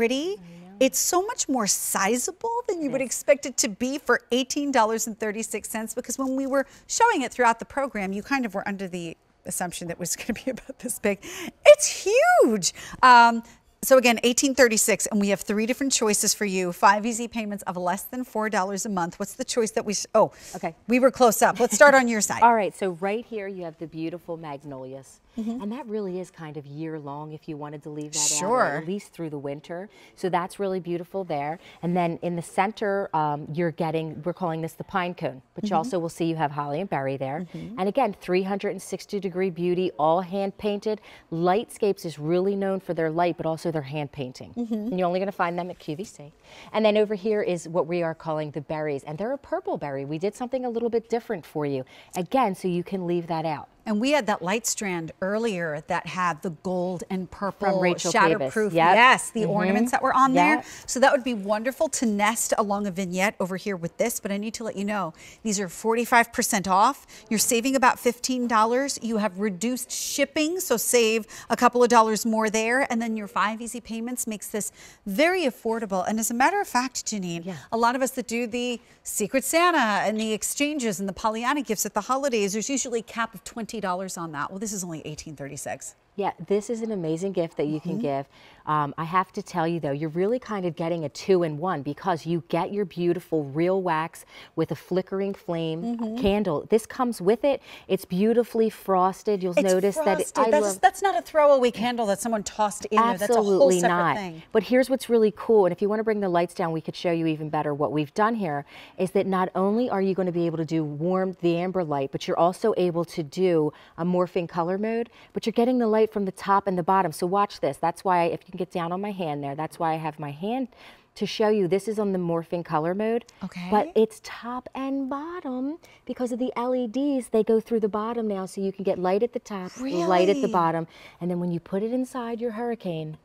pretty. It's so much more sizable than you would expect it to be for $18.36 because when we were showing it throughout the program, you kind of were under the assumption that it was going to be about this big. It's huge. Um, so again, 1836, and we have three different choices for you. Five easy payments of less than $4 a month. What's the choice that we, oh, Okay. we were close up. Let's start on your side. All right, so right here you have the beautiful magnolias. Mm-hmm. And that really is kind of year long if you wanted to leave that out, Sure. or at least through the winter. So that's really beautiful there. And then in the center, um, you're getting, we're calling this the pine cone, but Mm-hmm. you also will see you have holly and berry there. And again, 360 degree beauty, all hand painted. Lightscapes is really known for their light, but also their hand painting. Mm-hmm. And you're only going to find them at QVC. And then over here is what we are calling the berries, and they're a purple berry. We did something a little bit different for you. Again, so you can leave that out. And we had that light strand earlier that had the gold and purple Rachel shatterproof. Yep. Yes, the Mhm. ornaments that were on there. So that would be wonderful to nest along a vignette over here with this. But I need to let you know these are 45% off. You're saving about $15. You have reduced shipping, so save a couple of dollars more there. And then your five easy payments makes this very affordable. And as a matter of fact, Janine, Yeah. a lot of us that do the Secret Santa and the exchanges and the Pollyanna gifts at the holidays, there's usually a cap of $20 on that. Well, this is only $18.36. Yeah, this is an amazing gift that you can Mm-hmm. give. Um, I have to tell you though, you're really kind of getting a two in one because you get your beautiful real wax with a flickering flame Mm-hmm. candle. This comes with it. It's beautifully frosted. You'll It's notice frosted. that it, that's, love. that's not a throwaway candle that someone tossed in there. That's a whole separate not. thing. But here's what's really cool, and if you want to bring the lights down, we could show you even better what we've done here. Is that not only are you going to be able to do warm the amber light, but you're also able to do a morphing color mode. But you're getting the light from the top and the bottom. So watch this. That's why if you can get down on my hand there, that's why I have my hand to show you this is on the morphing color mode. Okay. But it's top and bottom because of the LEDs. They go through the bottom now, so you can get light at the top, light at the bottom, and then when you put it inside your hurricane,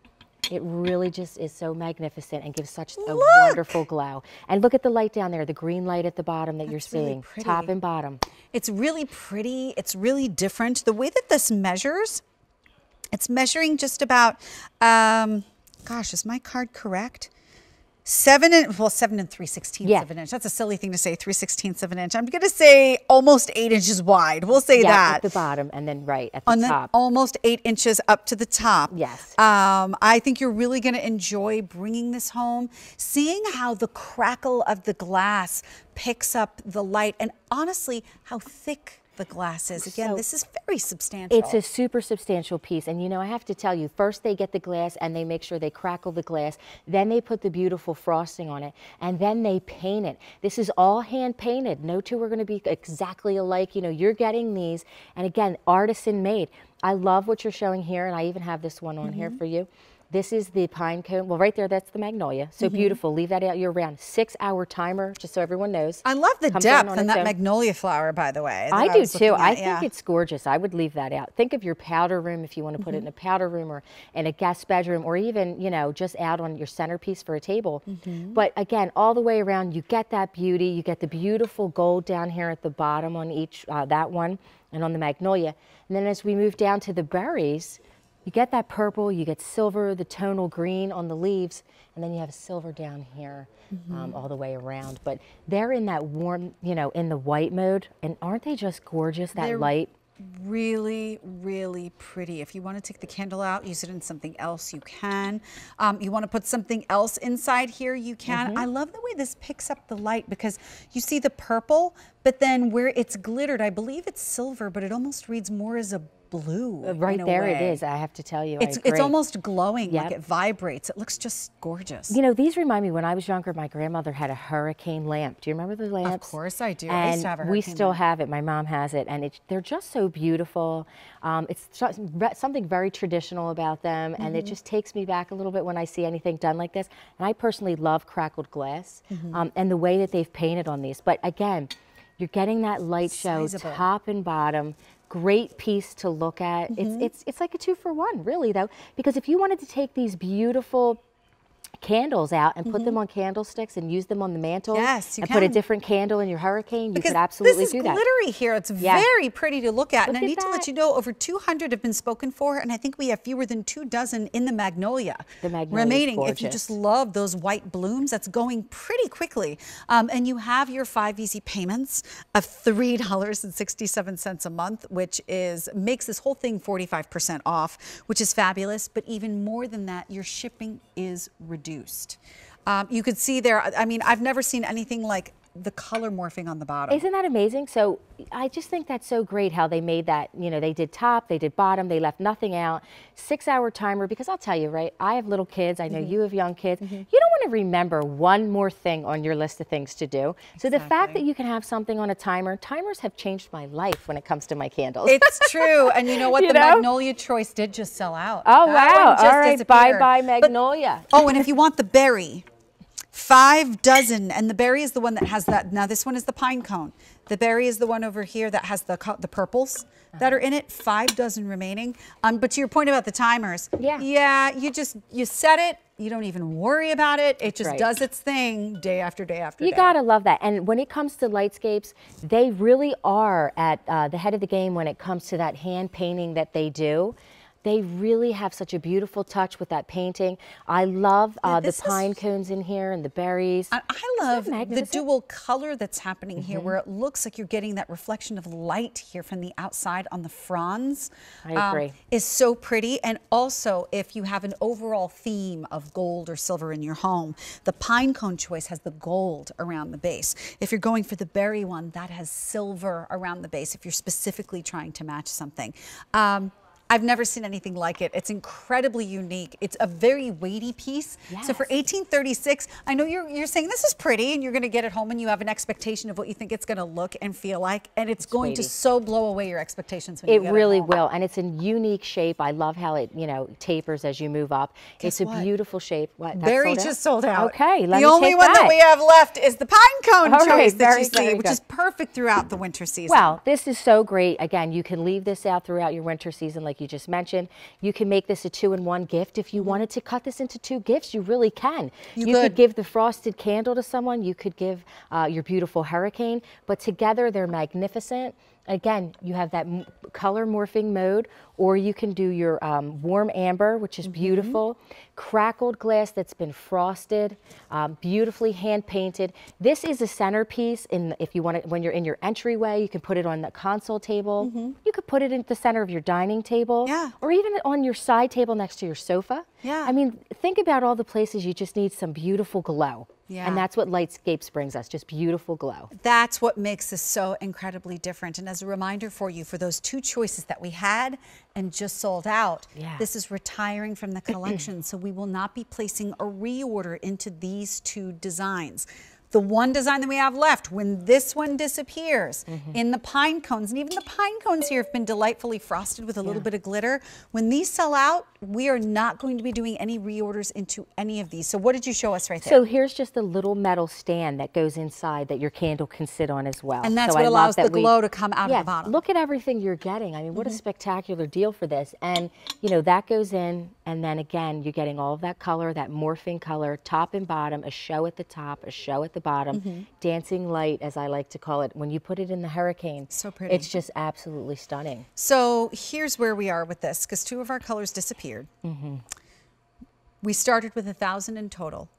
it really just is so magnificent and gives such a Look! wonderful glow. And look at the light down there, the green light at the bottom that you're That's really seeing, top and bottom. It's really pretty. It's really different. The way that this measures, it's measuring just about, um, gosh, is my card correct? Seven and well, seven and three sixteenths Yeah. of an inch. That's a silly thing to say, three sixteenths of an inch. I'm gonna say almost eight inches wide. We'll say yeah, that at the bottom and then right at the on the top. almost eight inches up to the top. Yes. Um, I think you're really going to enjoy bringing this home, seeing how the crackle of the glass picks up the light, and honestly, how thick the glass is. Again, So- this is very substantial. It's a super substantial piece. And you know, I have to tell you, first they get the glass and they make sure they crackle the glass. Then they put the beautiful frosting on it. And then they paint it. This is all hand painted. No two are going to be exactly alike. You know, you're getting these. And again, artisan made. I love what you're showing here. And I even have this one on here Mm-hmm. for you. This is the pine cone. Well, right there, that's the magnolia. So Mm-hmm. beautiful. Leave that out year round. Six hour timer, just so everyone knows. I love the Comes depth on that own. magnolia flower, by the way. I do too. looking I at, think it's gorgeous. I would leave that out. Think of your powder room if you want to put it in a powder room or in a guest bedroom or even, you know, just out on your centerpiece for a table. But again, all the way around, you get that beauty. You get the beautiful gold down here at the bottom on each, uh, that one and on the magnolia. And then as we move down to the berries, you get that purple, you get silver, the tonal green on the leaves, and then you have silver down here um, all the way around. But they're in that warm, you know, in the white mode. And aren't they just gorgeous, that They're light? really, really pretty. If you want to take the candle out, use it in something else, you can. Um, you want to put something else inside here, you can. Mm-hmm. I love the way this picks up the light because you see the purple, but then where it's glittered, I believe it's silver, but it almost reads more as a blue. Uh, Right there it is. I have to tell you. It's, I it's almost glowing, like it vibrates. It looks just gorgeous. You know, these remind me when I was younger, my grandmother had a hurricane lamp. Do you remember the lamps? Of course I do. I And used to have a we still lamp. have it. My mom has it, and it, they're just so beautiful. Um, it's something very traditional about them, and Mm-hmm. it just takes me back a little bit when I see anything done like this. And I personally love crackled glass Mm-hmm. um, and the way that they've painted on these. But again, you're getting that light show Sizable. top and bottom. Great piece to look at. Mm-hmm. It's it's it's like a two for one, really though, because if you wanted to take these beautiful candles out and put them on candlesticks and use them on the mantle. Mm-hmm. Yes, you and put a different candle in your hurricane. You Because could absolutely do that. this is that. glittery here. It's Yeah. very pretty to look at. and Look I at need to let you know over 200 have been spoken for, and I think we have fewer than two dozen in the magnolia. The remaining. If you just love those white blooms, that's going pretty quickly. Um, and you have your five easy payments of three dollars and sixty-seven cents a month, which is makes this whole thing 45% off, which is fabulous. But even more than that, your shipping is reduced. Um, you could see there. I mean, I've never seen anything like the color morphing on the bottom. Isn't that amazing? So I just think that's so great how they made that. You know, they did top, they did bottom, they left nothing out. Six hour timer, because I'll tell you, right? I have little kids. I know Mm-hmm. you have young kids. You don't want to remember one more thing on your list of things to do. So the fact that you can have something on a timer, timers have changed my life when it comes to my candles. It's true. And you know what? You the know? Magnolia choice did just sell out. oh, That wow. just All right. Bye bye, But- Magnolia. oh, and if you want the berry, five dozen. And the berry is the one that has that. Now, this one is the pine cone. The berry is the one over here that has the, the purples that are in it. Five dozen remaining. Um, but to your point about the timers, Yeah. yeah, you just you set it. You don't even worry about it. It just right. does its thing day after day after day. You day. gotta love that. And when it comes to lightscapes, they really are at uh, the head of the game when it comes to that hand painting that they do. They really have such a beautiful touch with that painting. I love uh, the this is- pine cones in here and the berries. I I love the dual color that's happening here, Mm-hmm. where it looks like you're getting that reflection of light here from the outside on the fronds. Um, I agree. is so pretty. And also, if you have an overall theme of gold or silver in your home, the pine cone choice has the gold around the base. If you're going for the berry one, that has silver around the base if you're specifically trying to match something. Um, I've never seen anything like it. It's incredibly unique. It's a very weighty piece. So for 1836, I know you're you're saying this is pretty and you're going to get it home and you have an expectation of what you think it's going to look and feel like and it's, going to so blow away your expectations when you It get really it will, and it's a unique shape. I love how it, you know, tapers as you move up. Guess it's a what? beautiful shape. What? Berry just sold out. Okay, let the only one that. that. we have left is the pine cone All choice right, that you see, which is perfect throughout the winter season. Well, this is so great. Again, you can leave this out throughout your winter season, like you just mentioned. You can make this a two-in-one gift. If you wanted to cut this into two gifts, you really can. Mm-hmm. You could could. give the frosted candle to someone. You could give uh, your beautiful hurricane. But together, they're magnificent. Again, you have that m- color morphing mode, or you can do your um, warm amber, which is beautiful, crackled glass that's been frosted, um, beautifully hand painted. This is a centerpiece. In if you want it when you're in your entryway, you can put it on the console table. You could put it in the center of your dining table. Yeah. or even on your side table next to your sofa. Yeah. I mean, think about all the places you just need some beautiful glow. Yeah. And that's what Lightscapes brings us, just beautiful glow. That's what makes this so incredibly different. And as a reminder for you, for those two choices that we had and just sold out, Yeah. this is retiring from the collection. so we will not be placing a reorder into these two designs. The one design that we have left, when this one disappears Mm-hmm. in the pine cones, and even the pine cones here have been delightfully frosted with a little bit of glitter. When these sell out, we are not going to be doing any reorders into any of these. So, what did you show us right there? So here's just a little metal stand that goes inside that your candle can sit on as well. And that's So what I allows the that we- glow to come out of the bottom. Mm-hmm. Look at everything you're getting. I mean, what a spectacular deal for this. And, you know, that goes in, and then again, you're getting all of that color, that morphing color, top and bottom, a show at the top, a show at the bottom, Mm-hmm. dancing light, as I like to call it. When you put it in the hurricane, So pretty. it's just absolutely stunning. So here's where we are with this because two of our colors disappeared. Mm-hmm. We started with a thousand in total.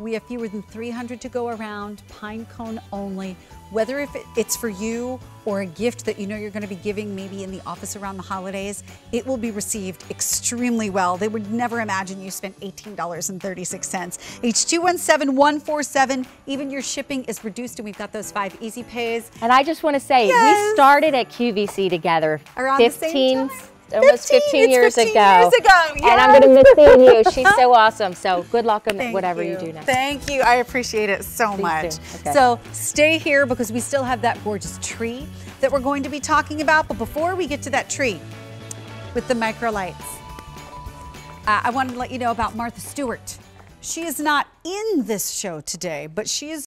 We have fewer than 300 to go around, pine cone only. Whether if it's for you or a gift that you know you're going to be giving maybe in the office around the holidays, it will be received extremely well. They would never imagine you spent $18.36. H217147, even your shipping is reduced and we've got those five easy pays. And I just want to say, Yes. we started at QVC together Around the same 15, time? Almost 15, 15, years 15 ago. years ago, And I'm going to miss seeing you. She's so awesome. So good luck on Thank whatever you. do next. Thank you. I appreciate it so Please much. Okay. So stay here because we still have that gorgeous tree that we're going to be talking about. But before we get to that tree with the micro lights, uh, I wanted to let you know about Martha Stewart. She is not in this show today, but she is